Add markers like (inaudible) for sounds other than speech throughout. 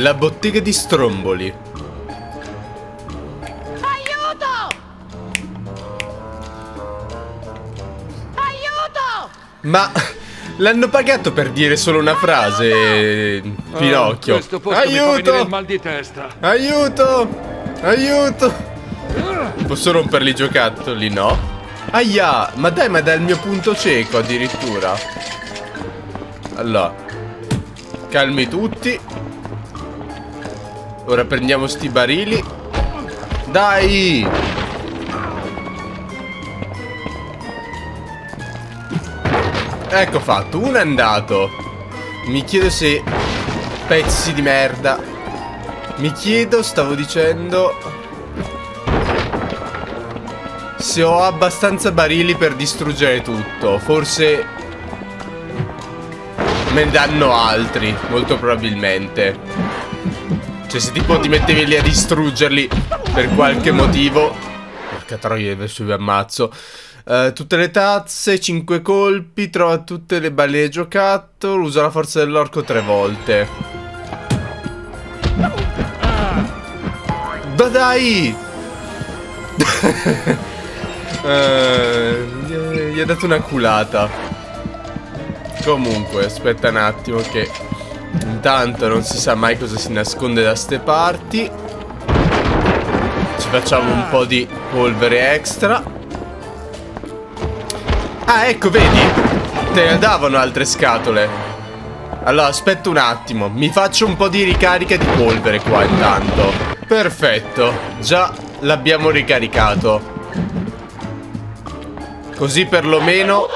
La bottega di Stromboli. Aiuto! Aiuto! Ma l'hanno pagato per dire solo una frase, Pinocchio. Ah, Aiuto! mal di testa. Aiuto! Aiuto! Posso romperli i giocattoli? No? Aia! Ma dai, ma dal mio punto cieco addirittura. Allora. Calmi tutti. Ora prendiamo sti barili. Dai! Ecco fatto, uno è andato. Mi chiedo se... Pezzi di merda. Mi chiedo, stavo dicendo... Se ho abbastanza barili per distruggere tutto. Forse... Me ne danno altri, molto probabilmente. Cioè se tipo ti mettevi lì a distruggerli per qualche motivo... Porca troia, adesso vi ammazzo. Eh, tutte le tazze, 5 colpi, trova tutte le balle giocattolo, usa la forza dell'orco tre volte. Ma dai! (laughs) Gli, gli ha dato una culata. Comunque, aspetta un attimo che intanto non si sa mai cosa si nasconde da ste parti. Ci facciamo un po' di polvere extra. Ah, ecco, vedi? Te ne davano altre scatole. Allora, aspetta un attimo. Mi faccio un po' di ricarica di polvere qua intanto. Perfetto. Già l'abbiamo ricaricato. Così perlomeno...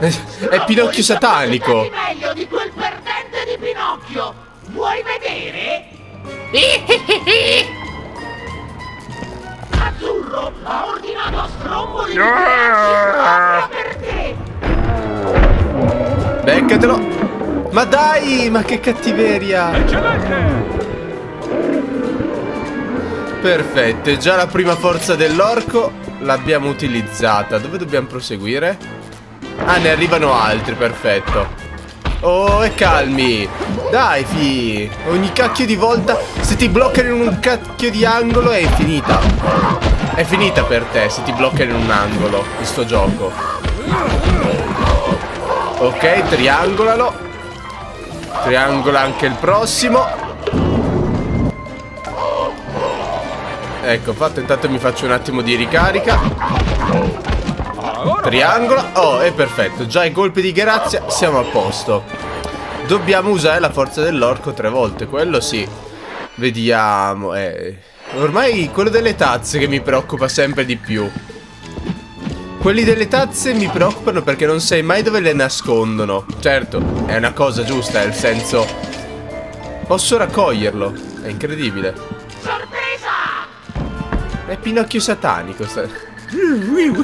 È Pinocchio satanico. Di meglio di quel perdente di Pinocchio! Vuoi vedere? (laughs) Azzurro ha ordinato a Stromboli di per te! Beccatelo. Ma dai, ma che cattiveria. Eccellente! Perfetto, e già la prima forza dell'orco l'abbiamo utilizzata. Dove dobbiamo proseguire? Ah, ne arrivano altri, perfetto. Oh, e calmi. Dai, fi. Ogni cacchio di volta, se ti bloccano in un cacchio di angolo è finita. È finita per te se ti bloccano in un angolo, questo gioco. Ok, triangolalo. Triangola anche il prossimo. Ecco, fatto, intanto mi faccio un attimo di ricarica. Triangola. Oh, è perfetto. Già i colpi di grazia siamo a posto. Dobbiamo usare la forza dell'orco tre volte. Quello sì. Vediamo. Eh. Ormai quello delle tazze che mi preoccupa sempre di più. Quelli delle tazze mi preoccupano perché non sai mai dove le nascondono. Certo, è una cosa giusta, nel senso... Posso raccoglierlo. È incredibile. Sorpresa! È Pinocchio satanico. sta-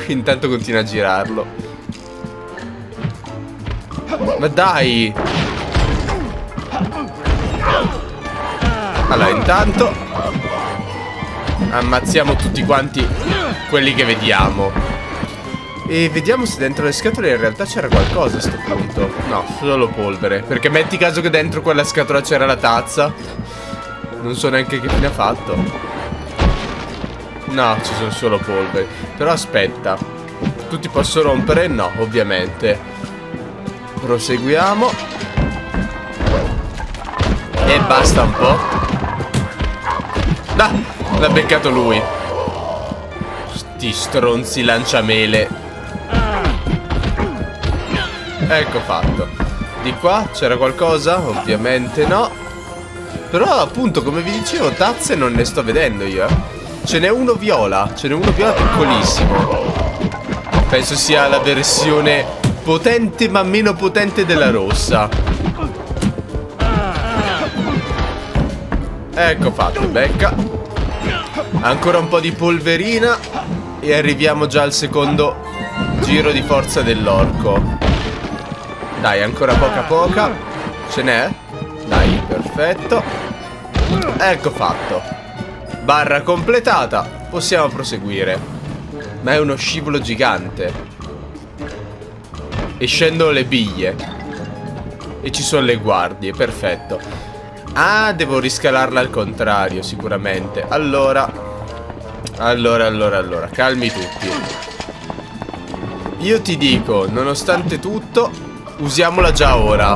Intanto continua a girarlo. Ma dai! Allora, intanto ammazziamo tutti quanti quelli che vediamo. E vediamo se dentro le scatole in realtà c'era qualcosa a sto punto. No, solo polvere. Perché metti caso che dentro quella scatola c'era la tazza. Non so neanche che fine ha fatto. No, ci sono solo polveri. Però aspetta. Tutti posso rompere? No, ovviamente. Proseguiamo. E basta un po'. Ah, l'ha beccato lui. Sti stronzi lanciamele. Ecco fatto. Di qua c'era qualcosa? Ovviamente no. Però appunto, come vi dicevo, tazze non ne sto vedendo io. eh. Ce n'è uno viola. Ce n'è uno viola piccolissimo. Penso sia la versione potente ma meno potente della rossa. Ecco fatto, becca. Ancora un po' di polverina. E arriviamo già al secondo giro di forza dell'orco. Dai, ancora poca poca. Ce n'è? Dai, perfetto. Ecco fatto. Barra completata. Possiamo proseguire. Ma è uno scivolo gigante. E scendono le biglie. E ci sono le guardie, perfetto. Ah, devo riscalarla al contrario, sicuramente. Allora, allora, allora, allora, calmi tutti. Io ti dico, nonostante tutto, usiamola già ora.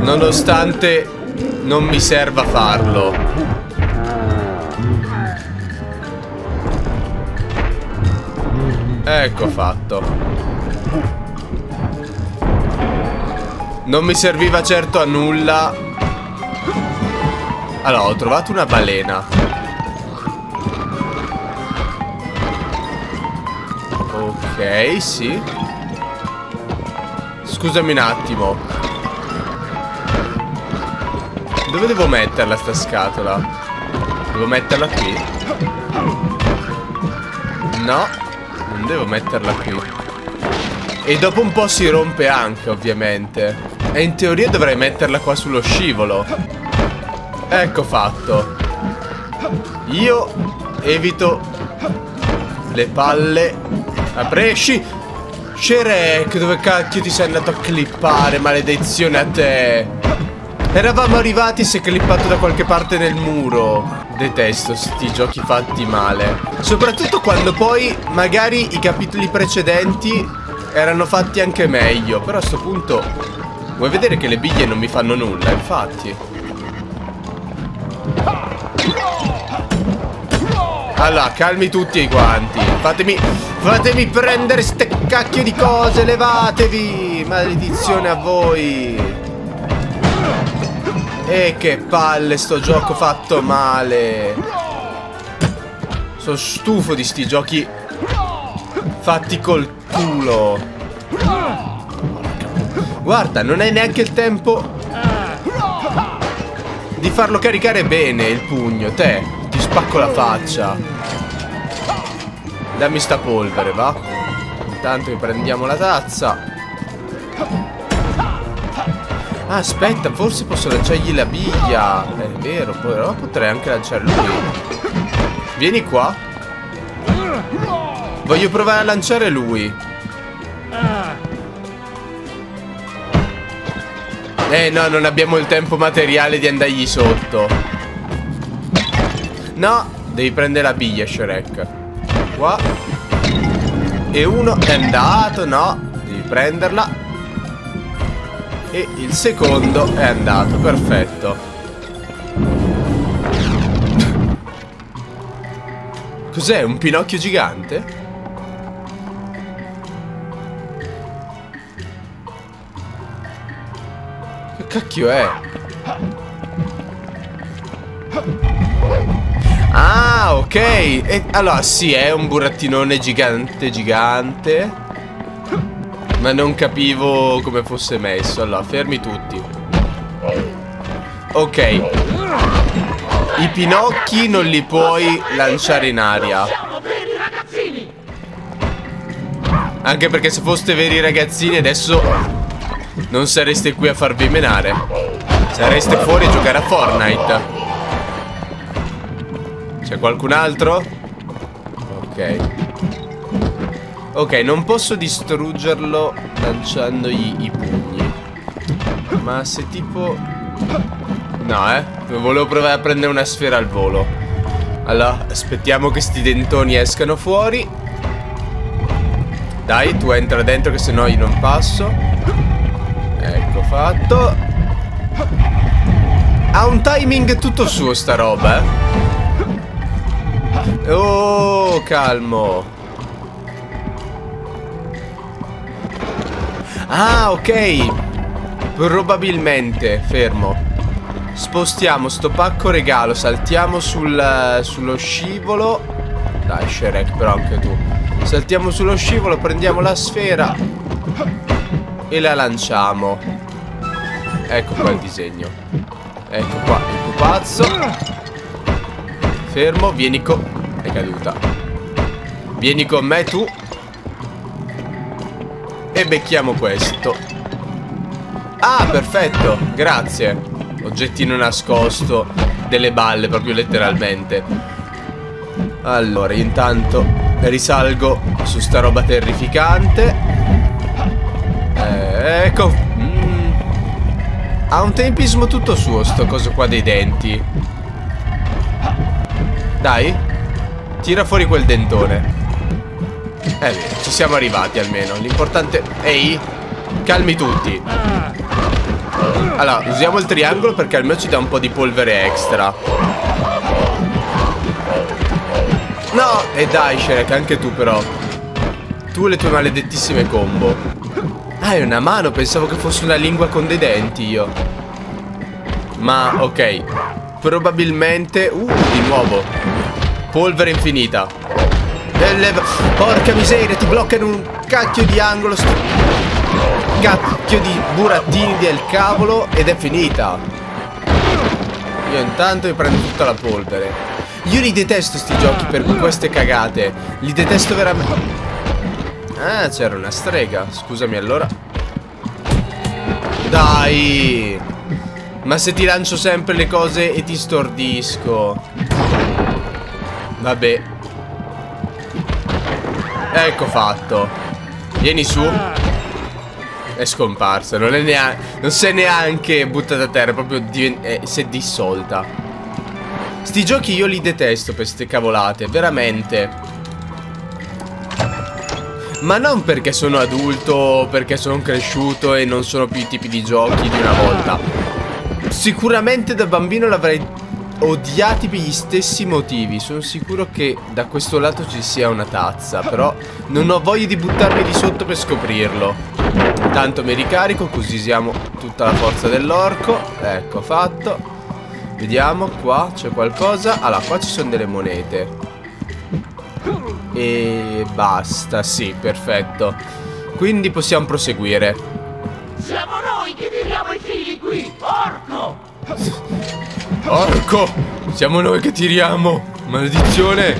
Nonostante non mi serva farlo. Ecco fatto. Non mi serviva certo a nulla. Allora, ho trovato una balena. Ok, sì. Scusami un attimo. Dove devo metterla sta scatola? Devo metterla qui? No, non devo metterla qui. E dopo un po' si rompe anche, ovviamente. E in teoria dovrei metterla qua sullo scivolo. Ecco fatto. Io evito le palle. Apresci. Shrek, dove cacchio ti sei andato a clippare, maledizione a te. Eravamo arrivati, si è clippato da qualche parte nel muro. Detesto sti giochi fatti male. Soprattutto quando poi magari i capitoli precedenti erano fatti anche meglio. Però a sto punto vuoi vedere che le biglie non mi fanno nulla, infatti. Allora, calmi tutti quanti. Fatemi, fatemi prendere ste cacchio di cose, levatevi. Maledizione a voi. E che palle sto gioco fatto male. Sono stufo di sti giochi Fatti col culo. Guarda non hai neanche il tempo Di farlo caricare bene il pugno. Te ti spacco la faccia. Dammi sta polvere va. Intanto prendiamo la tazza Ah, aspetta, forse posso lanciargli la biglia. È vero, però potrei anche lanciare lui. Vieni qua. Voglio provare a lanciare lui. Eh no, non abbiamo il tempo materiale di andargli sotto. No, devi prendere la biglia, Shrek. Qua. E uno è andato, no. Devi prenderla. E il secondo è andato, perfetto. Cos'è? Un pinocchio gigante? Che cacchio è? Ah, ok. E, allora, sì, è un burattinone gigante, gigante. Ma non capivo come fosse messo. Allora, fermi tutti. Ok. I pinocchi non li puoi lanciare in aria. Anche perché se foste veri ragazzini adesso non sareste qui a farvi menare. Sareste fuori a giocare a Fortnite. C'è qualcun altro? Ok. Ok, non posso distruggerlo lanciandogli i pugni. Ma se tipo... No, eh. Volevo provare a prendere una sfera al volo. Allora, aspettiamo che sti dentoni escano fuori. Dai, tu entra dentro che sennò io non passo. Ecco fatto. Ha un timing tutto suo sta roba, eh. Oh, calmo. Ah, ok. Probabilmente, fermo. Spostiamo sto pacco regalo, saltiamo sul, sullo scivolo. Dai, Shrek, però anche tu. Saltiamo sullo scivolo, prendiamo la sfera e la lanciamo. Ecco qua il disegno. Ecco qua il pupazzo. Fermo, vieni con... È caduta. Vieni con me tu. E becchiamo questo Ah, perfetto, grazie Oggettino nascosto Delle balle, proprio letteralmente Allora, intanto Risalgo su sta roba terrificante Ecco. Mm. Ha un tempismo tutto suo sto coso qua dei denti. Dai. Tira fuori quel dentone. Eh ci siamo arrivati almeno. L'importante... Ehi, calmi tutti. Allora, usiamo il triangolo perché almeno ci dà un po' di polvere extra. No! E dai, Shrek, anche tu però. Tu e le tue maledettissime combo. Ah, è una mano, pensavo che fosse una lingua con dei denti io. Ma, ok. Probabilmente... Uh, di nuovo. Polvere infinita. Delle... Porca miseria, ti blocca in un cacchio di angolo sto... Cacchio di burattini del cavolo ed è finita. Io intanto mi prendo tutta la polvere. Io li detesto sti giochi per queste cagate. Li detesto veramente. Ah, c'era una strega. Scusami allora. Dai! Ma se ti lancio sempre le cose e ti stordisco. Vabbè. Ecco fatto. Vieni su. È scomparsa. Non, è neanche, non si è neanche buttata a terra. Proprio eh, si è dissolta. Sti giochi io li detesto per queste cavolate. Veramente. Ma non perché sono adulto, perché sono cresciuto e non sono più i tipi di giochi di una volta. Sicuramente da bambino l'avrei odiati per gli stessi motivi. Sono sicuro che da questo lato ci sia una tazza, però non ho voglia di buttarmi di sotto per scoprirlo. Tanto mi ricarico, così usiamo tutta la forza dell'orco. Ecco, fatto. Vediamo, qua c'è qualcosa. Allora, qua ci sono delle monete. E basta, sì, perfetto. Quindi possiamo proseguire. Siamo noi che tiriamo i fili qui, orco! Orco! Siamo noi che tiriamo! Maledizione!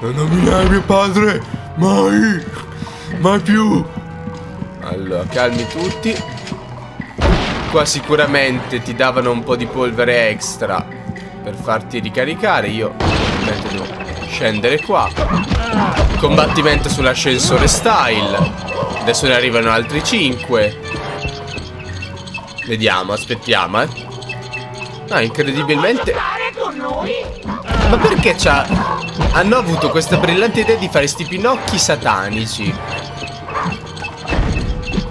Non nominare mio padre! Mai! Mai più! Allora, calmi tutti. Qua sicuramente ti davano un po' di polvere extra per farti ricaricare. Io ovviamente devo scendere qua Combattimento sull'ascensore style Adesso ne arrivano altri 5 Vediamo, aspettiamo eh. No, incredibilmente. Ma perché c'ha Hanno avuto questa brillante idea di fare sti pinocchi satanici?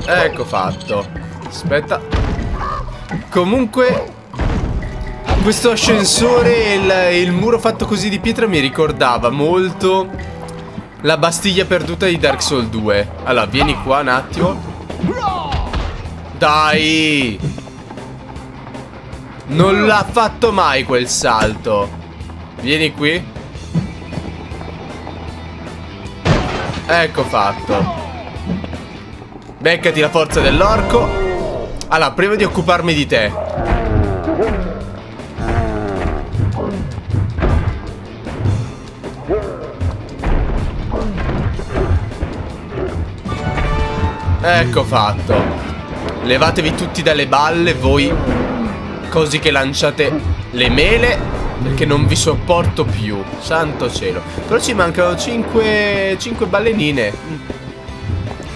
Ecco fatto. Aspetta. Comunque questo ascensore e il, il, muro fatto così di pietra mi ricordava molto la Bastiglia perduta di Dark Souls 2. Allora, vieni qua un attimo. Dai! Non l'ha fatto mai quel salto. Vieni qui. Ecco fatto. Beccati la forza dell'orco. Allora, prima di occuparmi di te Ecco fatto. Levatevi tutti dalle balle voi così che lanciate le mele perché non vi sopporto più. Santo cielo. Però ci mancano 5, 5 ballenine.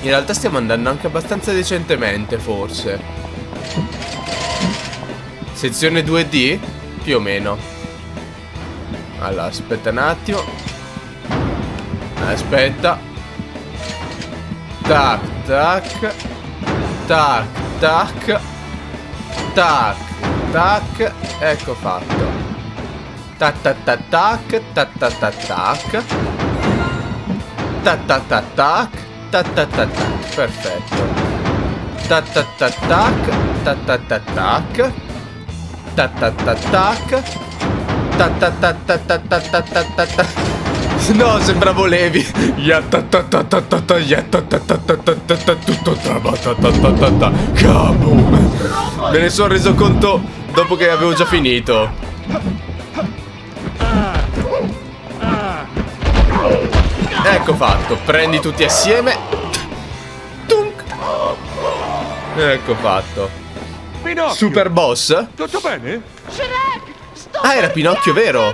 In realtà stiamo andando anche abbastanza decentemente, forse. Sezione 2D? Più o meno. Allora, aspetta un attimo. Aspetta. Tac, tac Tac, tac. Tac, tac. Ecco fatto. Tac, tac, tac, tac. Tac, tac, tac, tac. Tac, tac, tac, tac. Tac, tac, tac, tac. Perfetto. Tac, tac, tac, tac. Tac, tac, tac, tac. Tac, tac, tac, tac. Tac, tac, tac, tac, tac, tac, tac, tac. No, sembravo Levi. Kaboom. Me ne sono reso conto dopo che avevo già finito. Ecco fatto. Prendi tutti assieme. Tunk. Ecco fatto. Pinocchio. Super boss? Tutto bene? Shrek! Sto Ah, era Pinocchio, vero?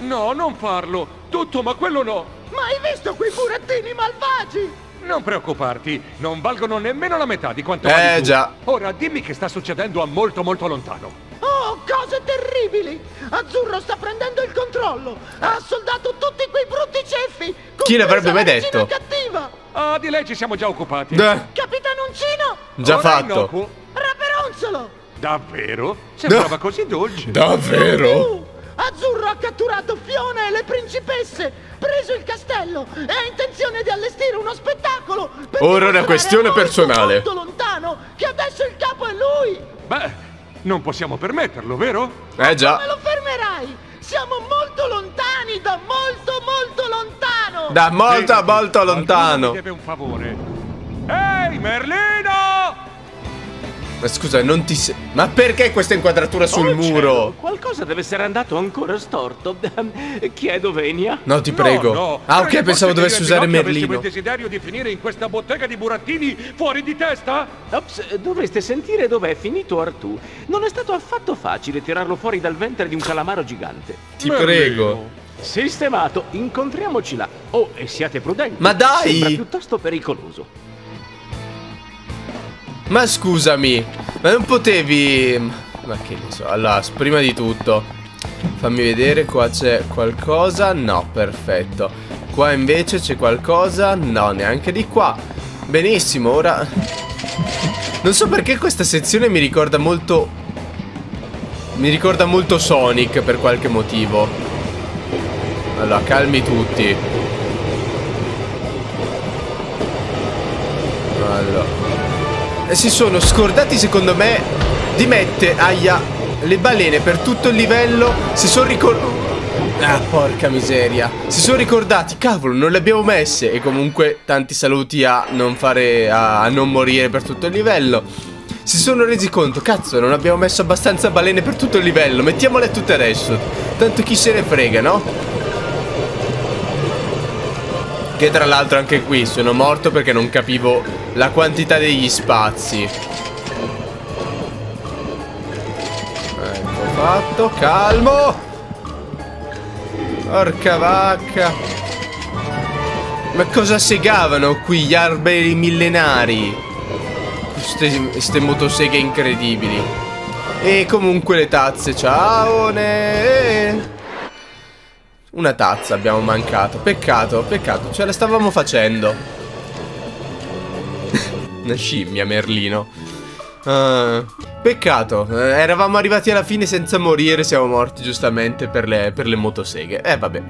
No, non farlo. Tutto, ma quello no. Ma hai visto quei burattini malvagi? Non preoccuparti, non valgono nemmeno la metà di quanto Eh, tu. già. Ora dimmi che sta succedendo a molto molto lontano. Oh, cose terribili! Azzurro sta prendendo il controllo! Ha assoldato tutti quei brutti ceffi! Chi l'avrebbe mai detto? cattiva! Ah, di lei ci siamo già occupati. Eh, Capitanuncino! già Ora fatto. innocuo. Raperonzolo! Davvero? Sembrava No. così dolce. Davvero? Azzurro ha catturato Fiona e le principesse, preso il castello e ha intenzione di allestire uno spettacolo per Ora è una questione personale. molto lontano che adesso il capo è lui. Beh, non possiamo permetterlo, vero? Eh Come già. lo fermerai? Siamo molto lontani, da molto molto lontano. Da molto Vedi, molto lontano. mi deve un favore. Ehi, Merlino! Ma scusa, non ti sei... Ma perché questa inquadratura sul Oh, muro? cielo, Qualcosa deve essere andato ancora storto. (laughs) Chiedo venia. No, ti No, prego. no. Ah, ok, pensavo dovessi usare Merlino. il desiderio di finire in questa bottega di burattini fuori di testa? Ops, dovreste sentire dov'è finito Artù. Non è stato affatto facile tirarlo fuori dal ventre di un calamaro gigante. Ti Merlino. prego. Sistemato, incontriamoci là. Oh, e siate prudenti. Ma dai! Sembra piuttosto pericoloso. Ma scusami, ma non potevi... Ma che ne so, allora, prima di tutto Fammi vedere, qua c'è qualcosa? No, perfetto. Qua invece c'è qualcosa? No, neanche di qua. Benissimo, ora Non so perché questa sezione mi ricorda molto Mi ricorda molto Sonic per qualche motivo. Allora, calmi tutti. Allora si sono scordati secondo me di mettere aia le balene per tutto il livello. Si sono ricordati ah porca miseria. Si sono ricordati cavolo non le abbiamo messe. E comunque tanti saluti a non fare a, a non morire per tutto il livello. Si sono resi conto cazzo non abbiamo messo abbastanza balene per tutto il livello. Mettiamole tutte adesso. Tanto chi se ne frega no? Che tra l'altro anche qui sono morto perché non capivo la quantità degli spazi. Ecco fatto, calmo. Porca vacca. Ma cosa segavano qui gli alberi millenari? Queste, motoseghe incredibili. E comunque le tazze, ciao. Ne... Una tazza abbiamo mancato. Peccato, peccato, ce la stavamo facendo. (laughs) Una scimmia, Merlino. Ah, peccato, eh, eravamo arrivati alla fine senza morire, siamo morti giustamente per le, per le motoseghe. Eh, vabbè.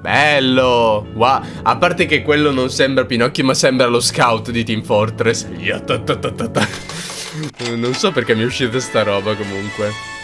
Bello! Wow. A parte che quello non sembra Pinocchio, ma sembra lo scout di Team Fortress. Non so perché mi è uscita sta roba comunque.